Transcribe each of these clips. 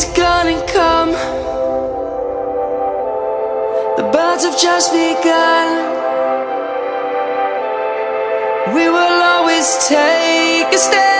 Is gonna come. The birds have just begun. We will always take a stand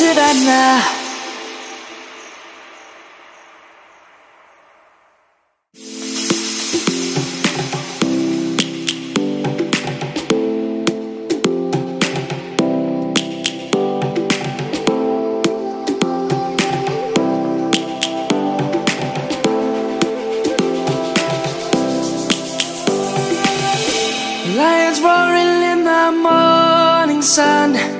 Savannah. Lions roaring in the morning sun,